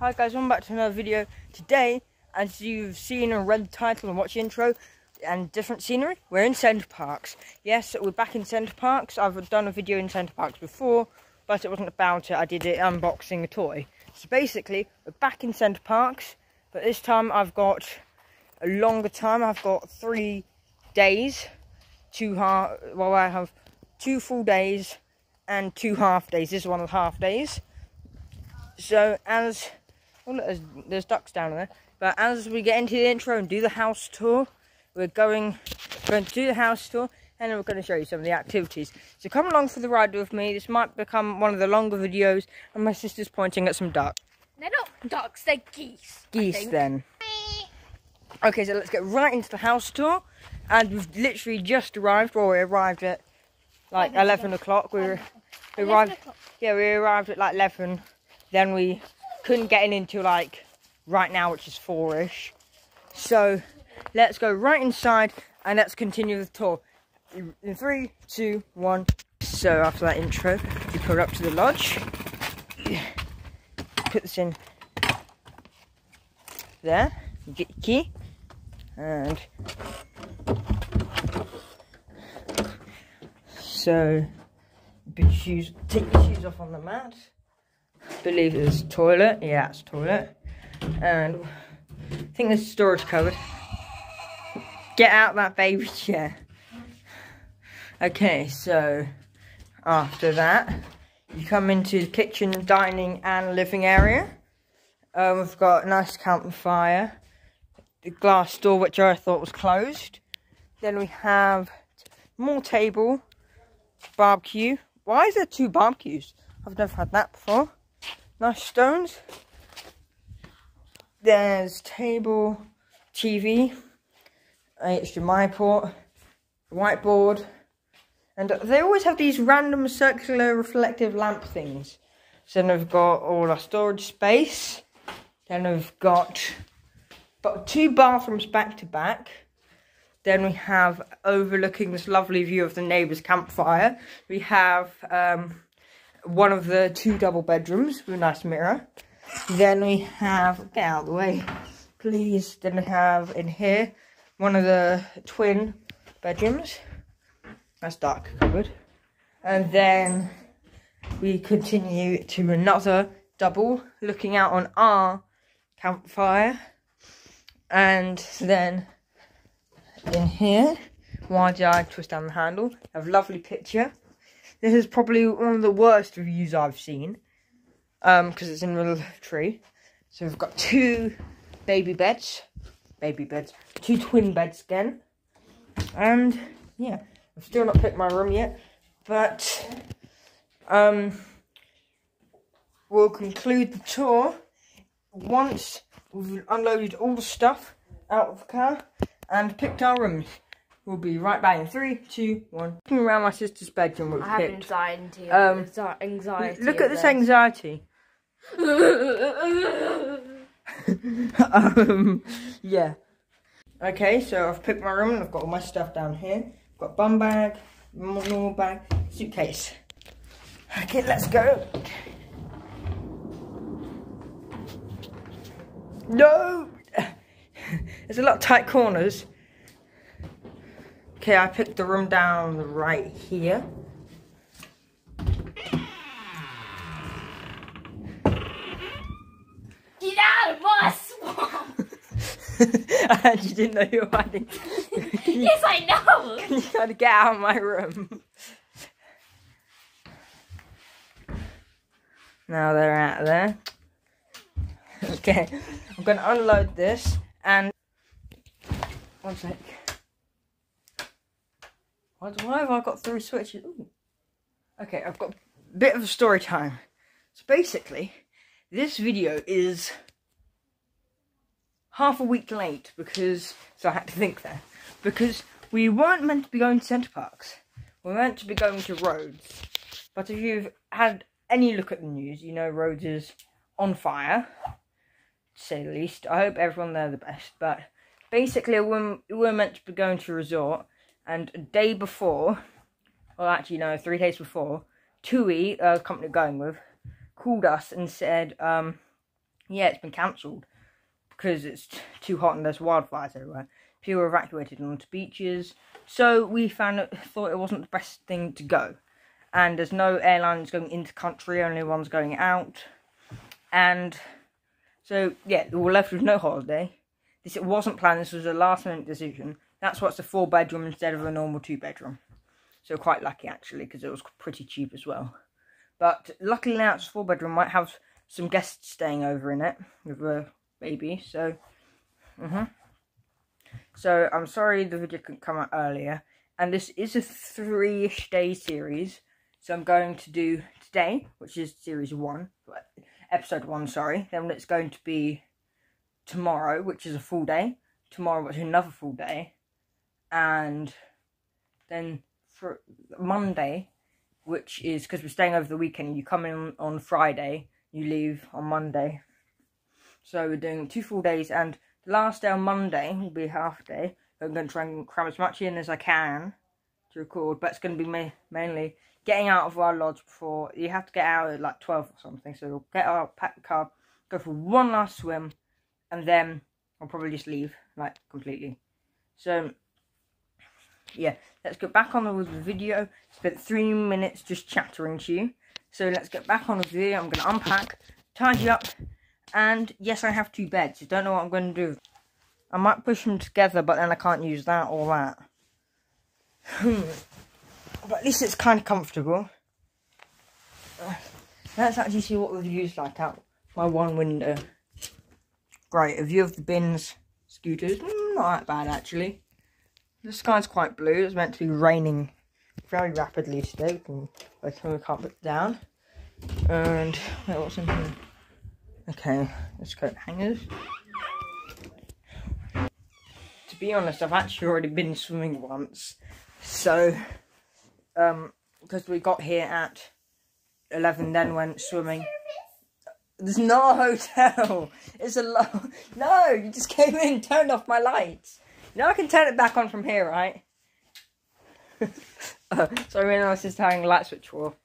Hi guys, welcome back to another video. Today, as you've seen and read the title and watched the intro, and different scenery, we're in Center Parcs. Yes, we're back in Center Parcs. I've done a video in Center Parcs before, but it wasn't about it. I did it unboxing a toy. So basically, we're back in Center Parcs, but this time I've got a longer time. I've got three days, two half, well I have two full days and two half days. This is one of the half days. So as Look, there's, there's ducks down there. But as we get into the intro and do the house tour, we're going, going to do the house tour and then we're going to show you some of the activities. So come along for the ride with me. This might become one of the longer videos and my sister's pointing at some ducks. They're not ducks, they're geese. Geese then. Okay, so let's get right into the house tour. And we've literally just arrived, well we arrived at like 11 o'clock. We, were, we arrived, yeah, we arrived at like 11. Then we couldn't get in until like right now, which is four-ish. So let's go right inside and let's continue the tour. In three, two, one. So after that intro, we pull up to the lodge. Put this in there. Get your key. And so shoes take your shoes off on the mat believe it's toilet. Yeah, it's toilet. And I think there's storage cupboard. Get out that baby chair. Okay, so after that, you come into the kitchen, dining, and living area. Um, we've got a nice campfire, the glass door, which I thought was closed. Then we have more table, barbecue. Why is there two barbecues? I've never had that before. Nice stones. There's table, TV, HDMI port, whiteboard, and they always have these random circular reflective lamp things. So then we've got all our storage space. Then we've got but two bathrooms back to back. Then we have overlooking this lovely view of the neighbour's campfire. We have um, one of the two double bedrooms with a nice mirror. Then we have, get out of the way, please. Then we have in here one of the twin bedrooms. That's dark cupboard. And then we continue to another double looking out on our campfire. And then in here, why did I twist down the handle? Have a lovely picture this is probably one of the worst reviews I've seen. Um, because it's in the tree. So we've got two baby beds. Baby beds. Two twin beds again. And, yeah. I've still not picked my room yet. But, um, we'll conclude the tour once we've unloaded all the stuff out of the car and picked our rooms. We'll be right back in three, two, one. Looking around my sister's bedroom, we've I have picked. anxiety. Um, anxiety. Look at this anxiety. um, yeah. Okay, so I've picked my room and I've got all my stuff down here. I've got bum bag, normal bag, suitcase. Okay, let's go. No! There's a lot of tight corners. Okay, I picked the room down right here. Get out of my swamp! I actually didn't know you were hiding. you, yes, I know! Can you gotta get out of my room? Now they're out there. Okay, I'm gonna unload this and... One sec. Why, have I got three switches? Ooh. Okay, I've got a bit of a story time. So basically, this video is half a week late because, so I had to think there, because we weren't meant to be going to Center Parcs. We are meant to be going to Rhodes. But if you've had any look at the news, you know Rhodes is on fire, to say the least. I hope everyone there the best, but basically we were, we were meant to be going to a resort and a day before, well, actually, no, three days before, TUI, uh, company going with, called us and said, um, yeah, it's been cancelled because it's too hot and there's wildfires everywhere. People were evacuated onto beaches, so we found it, thought it wasn't the best thing to go. And there's no airlines going into country, only ones going out. And so yeah, we were left with no holiday. This it wasn't planned. This was a last minute decision. That's what's a four bedroom instead of a normal two bedroom. So quite lucky actually because it was pretty cheap as well. But luckily now it's four bedroom. Might have some guests staying over in it with a baby. So, mhm. So I'm sorry the video couldn't come out earlier. And this is a three-ish day series. So I'm going to do today, which is series one, episode one, sorry. Then it's going to be tomorrow, which is a full day. Tomorrow, which is another full day. And then for Monday, which is because we're staying over the weekend, you come in on Friday, you leave on Monday. So we're doing two full days, and the last day on Monday will be half day. I'm going to try and cram as much in as I can to record, but it's going to be ma mainly getting out of our lodge before you have to get out at like 12 or something. So we'll get out, pack the car, go for one last swim, and then I'll probably just leave like completely. So yeah, let's get back on with the video. Spent three minutes just chattering to you. So let's get back on with the video. I'm going to unpack, tidy up, and yes, I have two beds. I don't know what I'm going to do. I might push them together, but then I can't use that or that. But at least it's kind of comfortable. Let's actually see what the view's like out my one window. Great, a view of the bins, scooters. Not that bad, actually. The sky's quite blue. It's meant to be raining very rapidly today. We can, we can't put it down. And, wait, what's in here? Okay, let's go hangers. To be honest, I've actually already been swimming once. So, um, because we got here at 11, then went swimming. There's not a hotel. It's a lo No, you just came in, turned off my lights. Now I can turn it back on from here, right? Uh, sorry, when I just having a light switch off.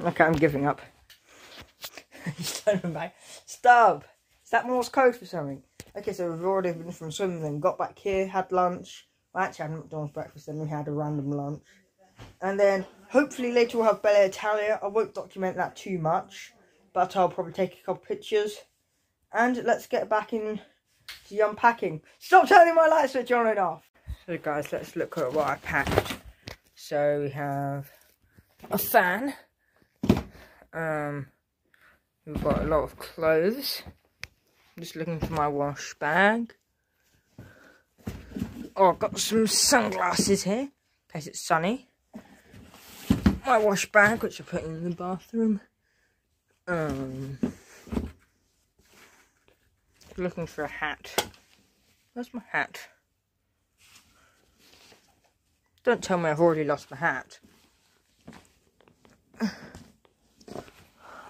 Okay, I'm giving up. Stop! Is that Morse code for something? Okay, so we've already been from swimming then. Got back here, had lunch. Well, actually, I had McDonald's breakfast, then we had a random lunch. And then, hopefully later we'll have Bella Italia. I won't document that too much, but I'll probably take a couple pictures. And let's get back in the unpacking. Stop turning my light switch on and off! So guys, let's look at what I packed. So we have a fan. Um, we've got a lot of clothes. Just looking for my wash bag. Oh, I've got some sunglasses here, in case it's sunny. My wash bag, which I put in the bathroom. Um, looking for a hat. Where's my hat? Don't tell me I've already lost my hat.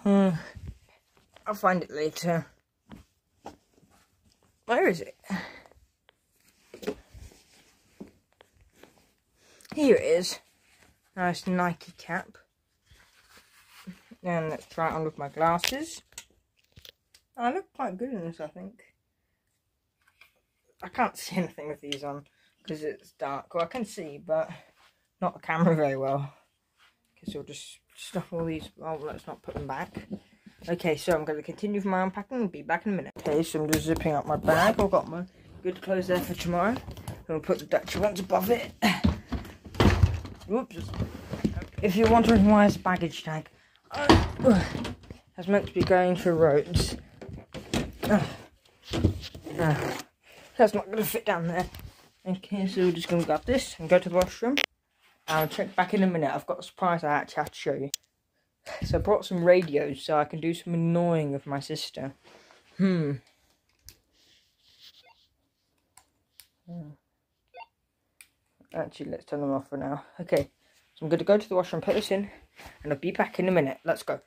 Uh, I'll find it later. Where is it? Here it is. Nice Nike cap. And let's try it on with my glasses. I look quite good in this, I think. I can't see anything with these on because it's dark. Well, I can see, but not the camera very well. Because you'll just stuff all these. Oh, let's not put them back. Okay, so I'm going to continue with my unpacking and be back in a minute. Okay, so I'm just zipping up my bag. I've got my good clothes there for tomorrow. I'm going to put the Dutch ones above it. If you're wondering why it's baggage tag, uh, that's meant to be going for Rhodes. Uh, uh, that's not going to fit down there. Okay, so we're just going to grab this and go to the washroom. I'll check back in a minute. I've got a surprise I actually have to show you. So I brought some radios so I can do some annoying with my sister. Hmm. hmm. Actually, let's turn them off for now. Okay, so I'm going to go to the washer and put this in, and I'll be back in a minute. Let's go.